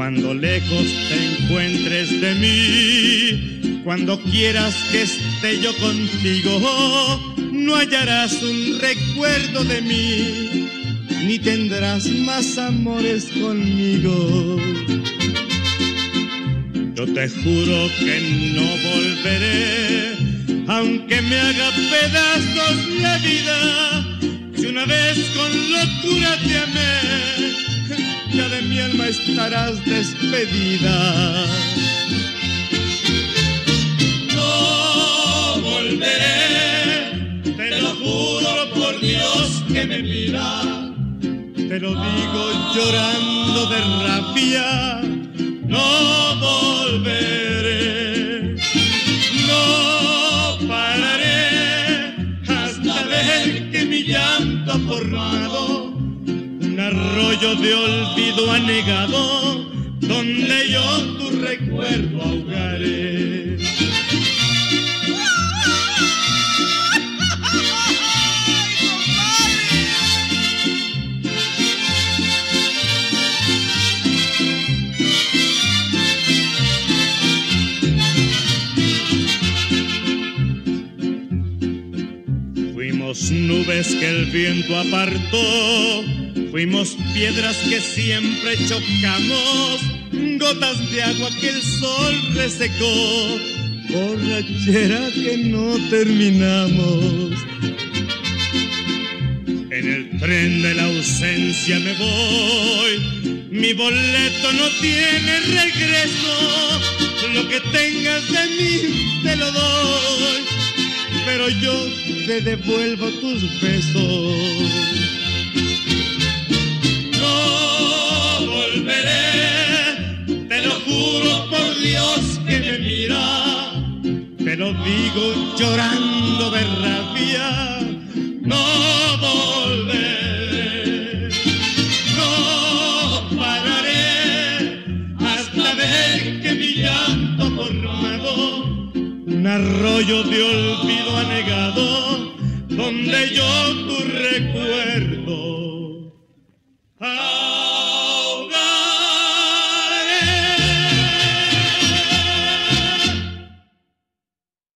Cuando lejos te encuentres de mí, cuando quieras que esté yo contigo, no hallarás un recuerdo de mí ni tendrás más amores conmigo. Yo te juro que no volveré, aunque me haga pedazos la vida. Si una vez con locura te amé, ya de mi alma estarás despedida. Lo digo llorando de rabia no volveré, no pararé hasta ver que mi llanto ha formado un arroyo de olvido anegado donde yo tu recuerdo ahogaré. Nubes que el viento apartó, fuimos piedras que siempre chocamos, gotas de agua que el sol resecó, borrachera que no terminamos. En el tren de la ausencia me voy, mi boleto no tiene regreso, lo que tengas de mí te lo doy, pero yo te devuelvo tus besos. No volveré, te lo juro por Dios que me mira, te lo digo llorando de rabia. No volveré, no pararé hasta ver que mi llanto formado un arroyo de olvido anegado donde yo tu recuerdo.